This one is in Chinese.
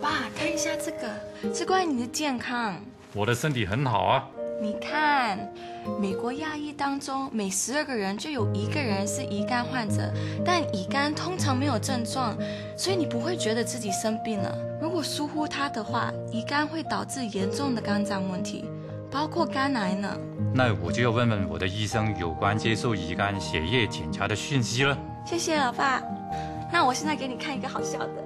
爸，看一下这个，是关于你的健康。我的身体很好啊。你看，美国亚裔当中，每十二个人就有一个人是乙肝患者，但乙肝通常没有症状，所以你不会觉得自己生病了。如果疏忽它的话，乙肝会导致严重的肝脏问题，包括肝癌呢。那我就要问问我的医生有关接受乙肝血液检查的讯息了。谢谢老爸。那我现在给你看一个好笑的。